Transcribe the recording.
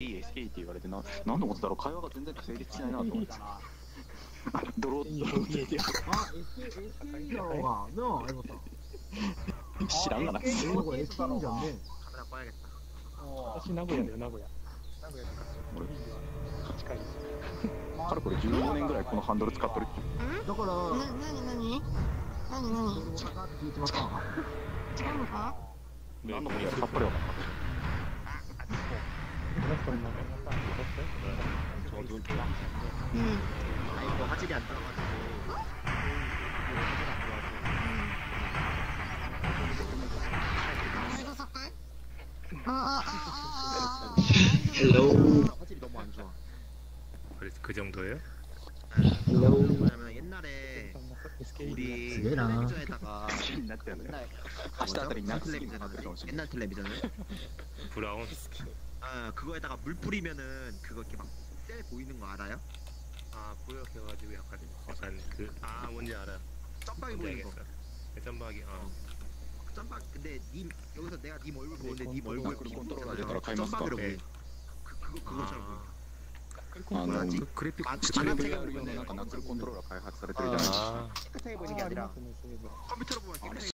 いい SK って言われてな何のことだろう？会話が全然成立しないなと思って。ドロドローであ SK いいろうがなあエさん知らんがな SK じゃ私名古屋だよ名古屋名古屋俺8回かれこれ15年ぐらいこのハンドル使ってる。だからな何何何何何違何のか何のこやらっぱりわかんな 거였나 봐. 저도 화질이 너무 안 좋아. 그래서 그 정도예요? 왜냐면 옛날에 우리 아, 텔레비전에다가 옛날 텔레비전에 옛날 텔레비전 브라운 그거에다가 물 뿌리면은 그거 이렇게 막쎄 보이는 거 알아요? 아 보여가지고 약간 거산 그아 뭔지 알아. 점박이 보이는 거. 짬박이 어. 점박 근데 님 여기서 내가 님 얼굴 보는데 님 얼굴 그건 떨어져. 점박이로 보여. 그 그거 그거처럼 보여. 아, 나 뭐지? 그래픽 아, 진짜 제가 그리고 내가 컨트롤 컨트롤 아까 학살을 때리잖아. 컴퓨터로 보면 깨끗해.